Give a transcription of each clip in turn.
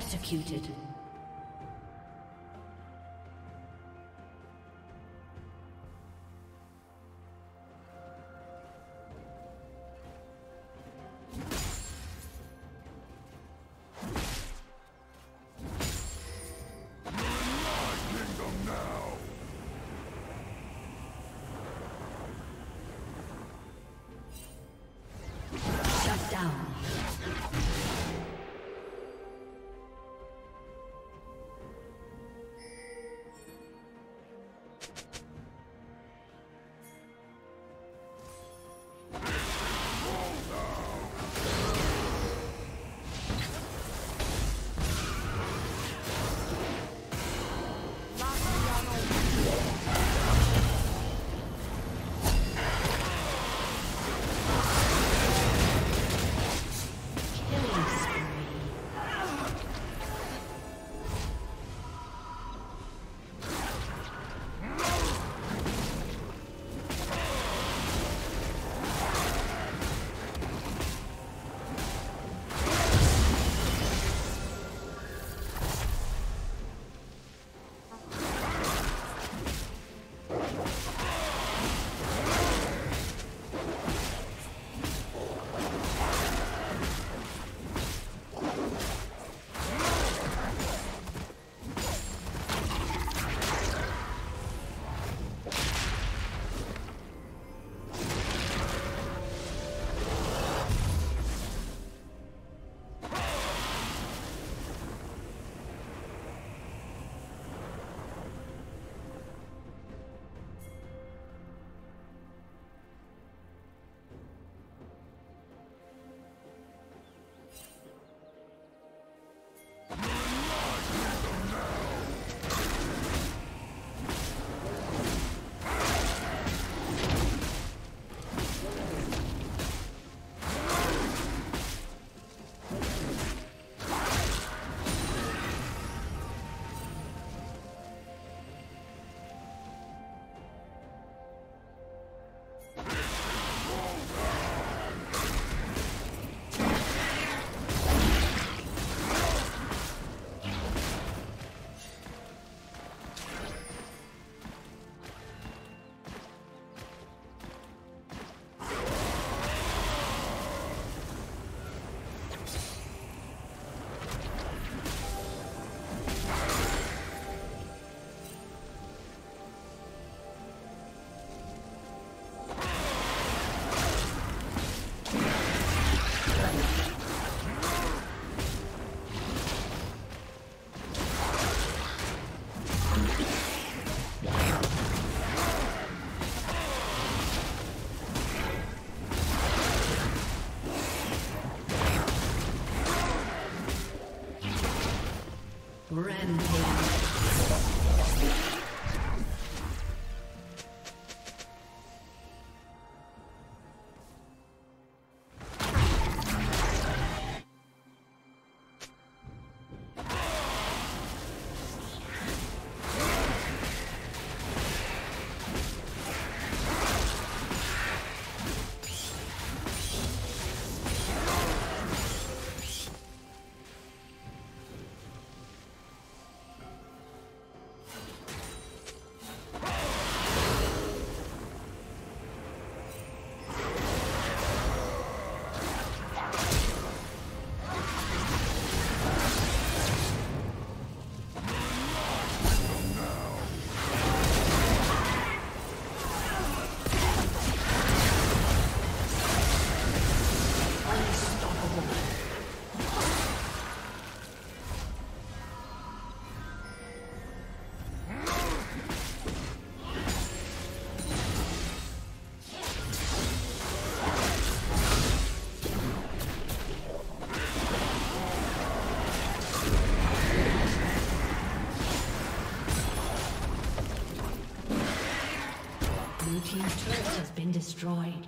Executed. Destroyed.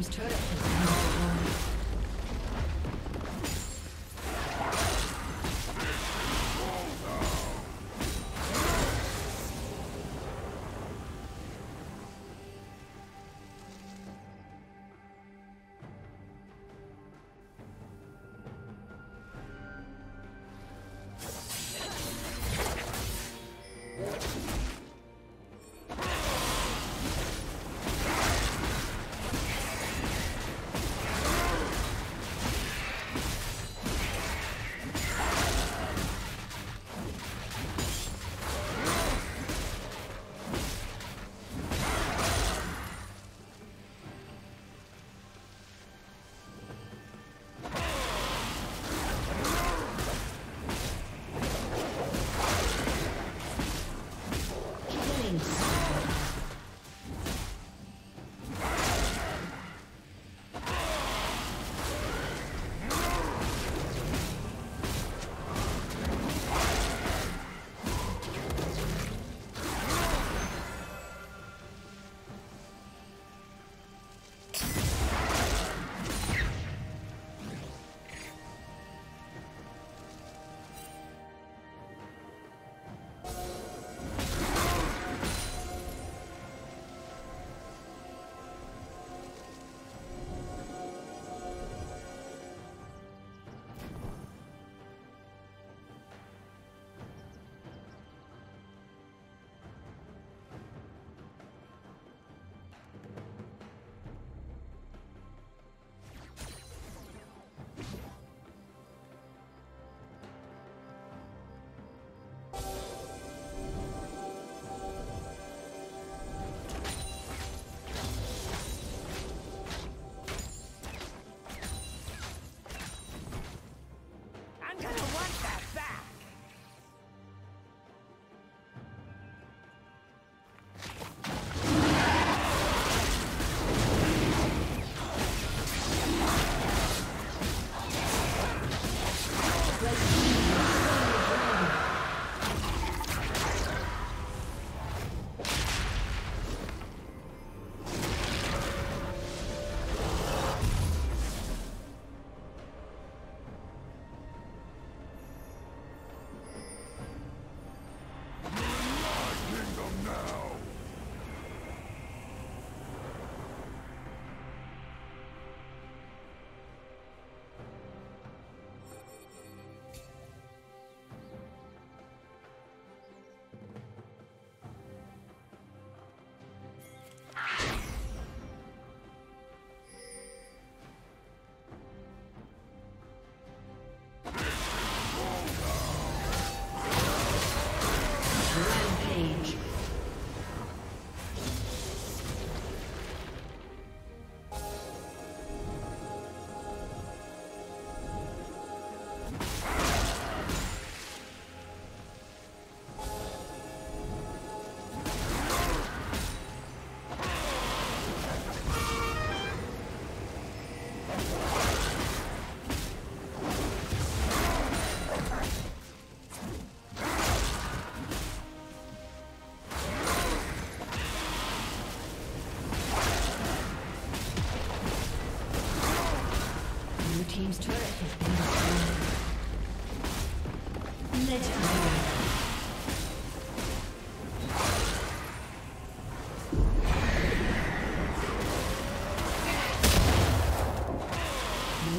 team's turret